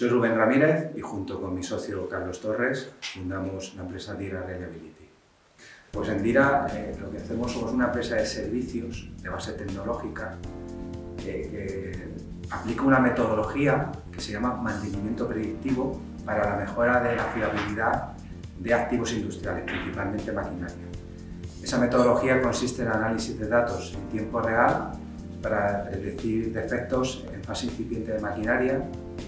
Soy Rubén Ramírez y junto con mi socio Carlos Torres fundamos la empresa Dira Reliability. Pues en Dira eh, lo que hacemos somos una empresa de servicios de base tecnológica que aplica una metodología que se llama mantenimiento predictivo para la mejora de la fiabilidad de activos industriales, principalmente maquinaria. Esa metodología consiste en análisis de datos en tiempo real para predecir defectos en fase incipiente de maquinaria,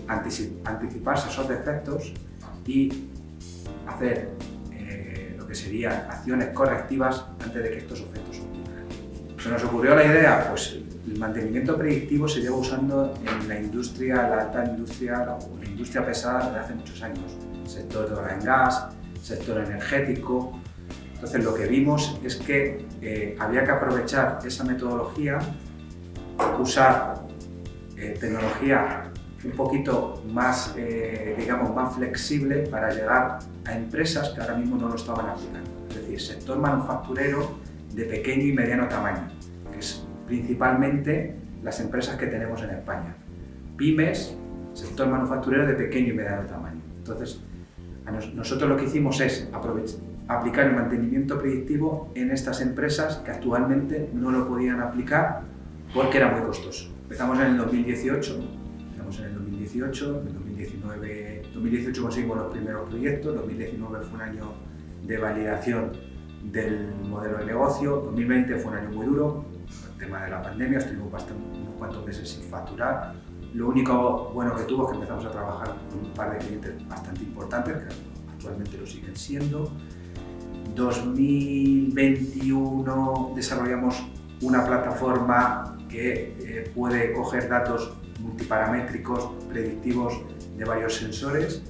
anticiparse esos defectos y hacer eh, lo que serían acciones correctivas antes de que estos efectos ocurran. Se nos ocurrió la idea, pues el mantenimiento predictivo se lleva usando en la industria, la alta industria o la industria pesada desde hace muchos años, sector de oil gas, sector energético. Entonces lo que vimos es que eh, había que aprovechar esa metodología usar eh, tecnología un poquito más, eh, digamos, más flexible para llegar a empresas que ahora mismo no lo estaban aplicando. Es decir, sector manufacturero de pequeño y mediano tamaño, que es principalmente las empresas que tenemos en España. Pymes, sector manufacturero de pequeño y mediano tamaño. Entonces, nosotros lo que hicimos es aplicar el mantenimiento predictivo en estas empresas que actualmente no lo podían aplicar porque era muy costoso. Empezamos en el 2018, empezamos en el 2018, en el 2019, 2018 conseguimos los primeros proyectos, 2019 fue un año de validación del modelo de negocio, 2020 fue un año muy duro, el tema de la pandemia, estuvimos bastante, unos cuantos meses sin facturar. Lo único bueno que tuvo es que empezamos a trabajar con un par de clientes bastante importantes, que actualmente lo siguen siendo. 2021 desarrollamos una plataforma que eh, puede coger datos multiparamétricos predictivos de varios sensores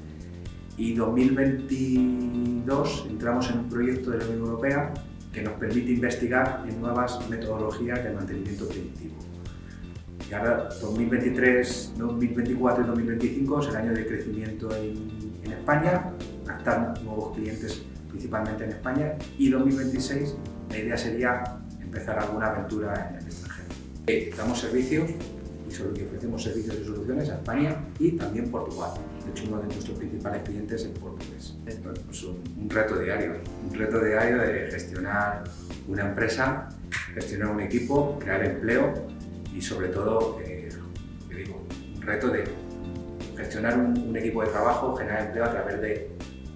y 2022 entramos en un proyecto de la Unión Europea que nos permite investigar en nuevas metodologías de mantenimiento predictivo. Y ahora 2023, 2024 y 2025 es el año de crecimiento en, España, captar nuevos clientes principalmente en España y 2026 la idea sería empezar alguna aventura en el extranjero. Eh, damos servicios y ofrecemos servicios y soluciones a España y también Portugal. De hecho, uno de nuestros principales clientes es portugués. Es pues, un, reto diario, un reto diario de gestionar una empresa, gestionar un equipo, crear empleo y sobre todo, eh, digo, reto de gestionar un, un, equipo de trabajo, generar empleo a través de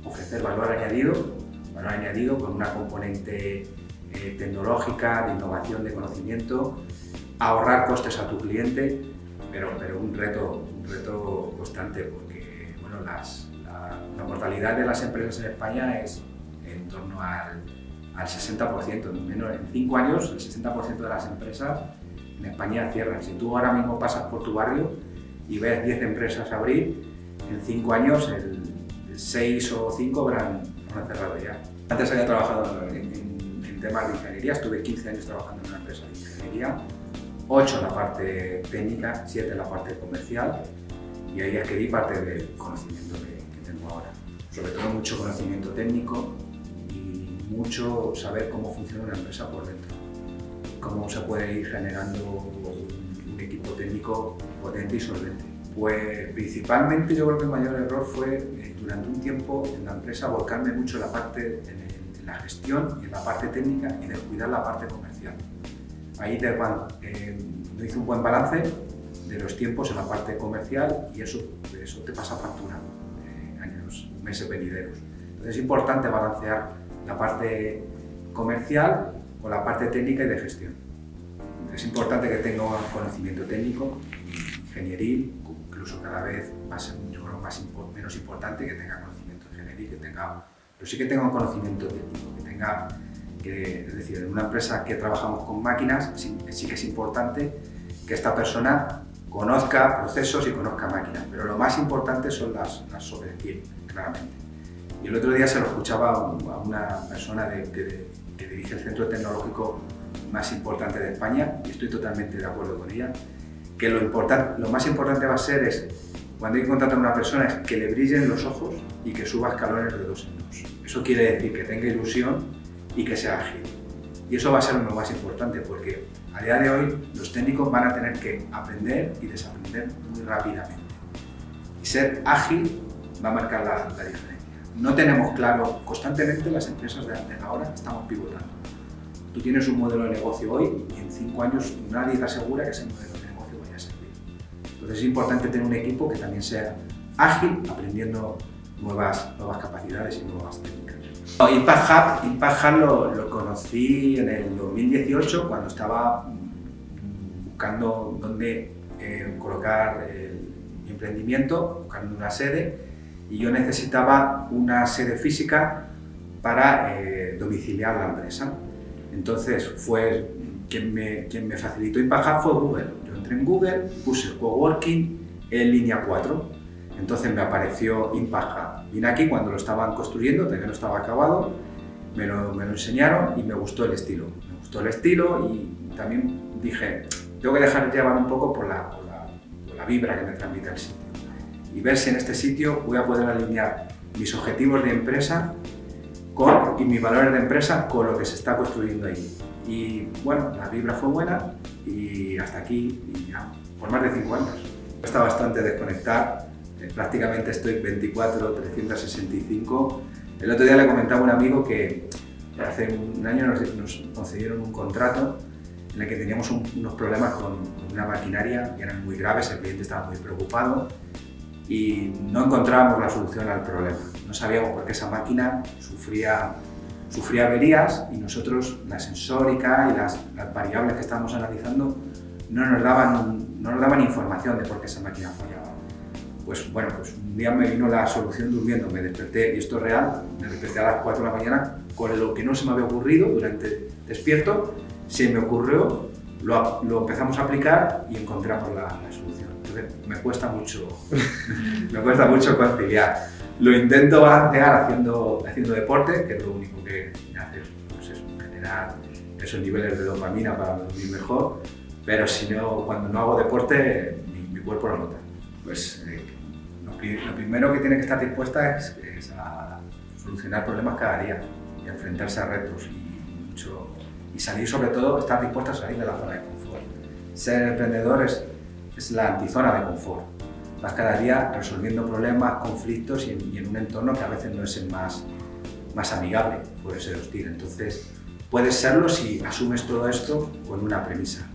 ofrecer valor añadido, valor añadido con una componente eh, tecnológica, de innovación, de conocimiento, ahorrar costes a tu cliente, pero, pero un, reto, un reto constante porque bueno, las, la, mortalidad de las empresas en España es en torno al, al 60%, menos en 5 años el 60% de las empresas en España cierran. Si tú ahora mismo pasas por tu barrio y ves 10 empresas abrir, en 5 años el, 6 o 5 habrán, habrán cerrado ya. Antes había trabajado en, en temas de ingeniería, estuve 15 años trabajando en una empresa de ingeniería, 8 en la parte técnica, 7 en la parte comercial y ahí adquirí parte del conocimiento que, tengo ahora. Sobre todo mucho conocimiento técnico y mucho saber cómo funciona una empresa por dentro, cómo se puede ir generando un, equipo técnico potente y solvente. Pues principalmente yo creo que el mayor error fue eh, durante un tiempo en la empresa volcarme mucho en la parte en la gestión y en la parte técnica y descuidar la parte comercial. Ahí te, eh, no hice un buen balance de los tiempos en la parte comercial y eso, eso te pasa factura eh, años, meses venideros. Entonces es importante balancear la parte comercial con la parte técnica y de gestión. Es importante que tenga conocimiento técnico, ingenieril, incluso cada vez más, yo creo, más, menos importante que tenga conocimiento ingenieril, que tenga pero sí que tenga un conocimiento técnico, que tenga, es decir, en una empresa que trabajamos con máquinas, sí, que es importante que esta persona conozca procesos y conozca máquinas, pero lo más importante son las, las sobre claramente. Y el otro día se lo escuchaba a una persona que, dirige el centro tecnológico más importante de España, y estoy totalmente de acuerdo con ella, que lo, importante, lo más importante va a ser es cuando hay que contratar a una persona es que le brillen los ojos y que suba escalones de dos en dos. Eso quiere decir que tenga ilusión y que sea ágil. Y eso va a ser lo más importante porque a día de hoy los técnicos van a tener que aprender y desaprender muy rápidamente. y ser ágil va a marcar la, la diferencia. No tenemos claro, constantemente las empresas de, de ahora estamos pivotando. Tú tienes un modelo de negocio hoy y en cinco años nadie te asegura que ese modelo de negocio vaya a servir. Entonces es importante tener un equipo que también sea ágil, aprendiendo nuevas, nuevas capacidades y nuevas técnicas. Impact Hub, Impact Hub lo, lo, conocí en el 2018 cuando estaba buscando dónde eh, colocar mi emprendimiento, buscando una sede y yo necesitaba una sede física para eh, domiciliar la empresa. Entonces fue quien me, quien me facilitó Impact Hub fue Google. Yo entré en Google, puse coworking en línea 4 entonces me apareció Impact Vine aquí cuando lo estaban construyendo, todavía no estaba acabado, me lo, me lo, enseñaron y me gustó el estilo. Me gustó el estilo y también dije, tengo que dejar llevar un poco por la, por la, por la vibra que me transmite el sitio. Y ver si en este sitio voy a poder alinear mis objetivos de empresa con, y mis valores de empresa con lo que se está construyendo ahí. Y bueno, la vibra fue buena y hasta aquí, y ya, por más de cinco años. Está bastante desconectar prácticamente estoy 24, 365. El otro día le comentaba a un amigo que hace un año nos, concedieron un contrato en el que teníamos un, unos problemas con una maquinaria que eran muy graves, el cliente estaba muy preocupado y no encontrábamos la solución al problema. No sabíamos por qué esa máquina sufría, averías y nosotros la sensórica y las, las variables que estábamos analizando no nos, daban, no nos daban información de por qué esa máquina fallaba pues bueno, pues un día me vino la solución durmiendo, me desperté, y esto es real, me desperté a las 4 de la mañana con lo que no se me había ocurrido durante despierto, se me ocurrió, lo, empezamos a aplicar y encontramos la, solución. Entonces me cuesta mucho, me cuesta mucho conciliar. Lo intento balancear haciendo, haciendo deporte, que es lo único que me hace pues eso, generar esos niveles de dopamina para dormir mejor, pero si no, cuando no hago deporte, mi cuerpo lo nota. Pues eh, lo primero que tiene que estar dispuesta es, a solucionar problemas cada día y enfrentarse a retos y, mucho, y salir sobre todo, estar dispuesta a salir de la zona de confort. Ser emprendedor es, la antizona de confort. Vas cada día resolviendo problemas, conflictos y en, y en, un entorno que a veces no es el más, más amigable, puede ser hostil. Entonces, puedes serlo si asumes todo esto con una premisa.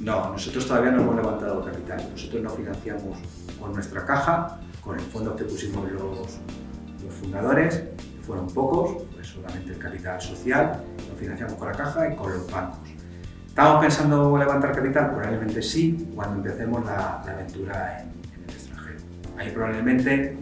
No, nosotros todavía no hemos levantado capital. Nosotros no financiamos con nuestra caja, con el fondo que pusimos los, los fundadores, que fueron pocos, pues solamente el capital social, lo financiamos con la caja y con los bancos. ¿Estamos pensando levantar capital? Probablemente sí, cuando empecemos la, la aventura en, en, el extranjero. Ahí probablemente,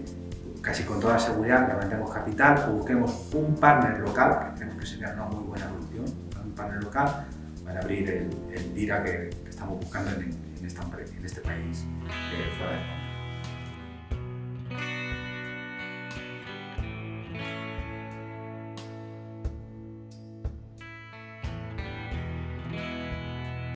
casi con toda seguridad, levantemos capital o busquemos un partner local, que creemos que sería una muy buena evolución, un partner local para abrir el, el DIRA que, estamos buscando en este país eh, fuera de España.